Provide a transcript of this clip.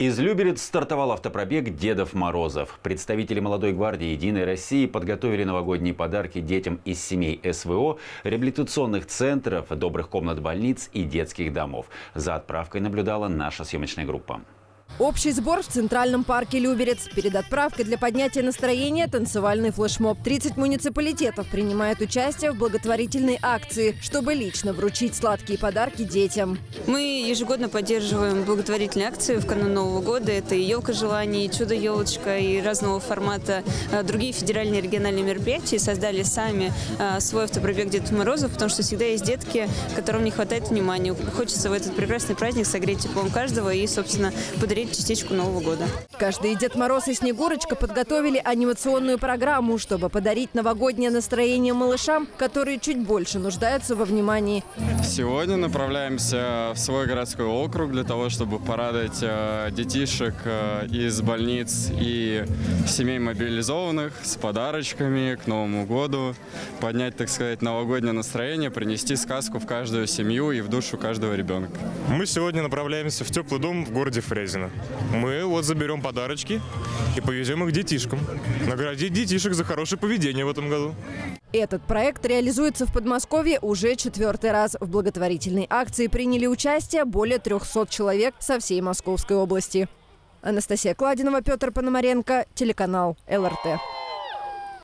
Из Люберец стартовал автопробег Дедов Морозов. Представители молодой гвардии «Единой России» подготовили новогодние подарки детям из семей СВО, реабилитационных центров, добрых комнат больниц и детских домов. За отправкой наблюдала наша съемочная группа. Общий сбор в Центральном парке Люберец. Перед отправкой для поднятия настроения танцевальный флешмоб. 30 муниципалитетов принимают участие в благотворительной акции, чтобы лично вручить сладкие подарки детям. Мы ежегодно поддерживаем благотворительные акции в канун Нового года. Это и елка желаний, и чудо-елочка, и разного формата а, другие федеральные и региональные мероприятия. Создали сами а, свой автопробег Дедов Морозов, потому что всегда есть детки, которым не хватает внимания. Хочется в этот прекрасный праздник согреть теплом каждого и, собственно, подарить подарить частичку Нового года. Каждый Дед Мороз и Снегурочка подготовили анимационную программу, чтобы подарить новогоднее настроение малышам, которые чуть больше нуждаются во внимании. Сегодня направляемся в свой городской округ для того, чтобы порадовать э, детишек э, из больниц и семей мобилизованных с подарочками к Новому году, поднять, так сказать, новогоднее настроение, принести сказку в каждую семью и в душу каждого ребенка. Мы сегодня направляемся в теплый дом в городе Фрезино. Мы вот заберем подарочки и повезем их детишкам. Наградить детишек за хорошее поведение в этом году. Этот проект реализуется в Подмосковье уже четвертый раз. В благотворительной акции приняли участие более 300 человек со всей Московской области. Анастасия Кладинова, Петр Пономаренко, телеканал ЛРТ.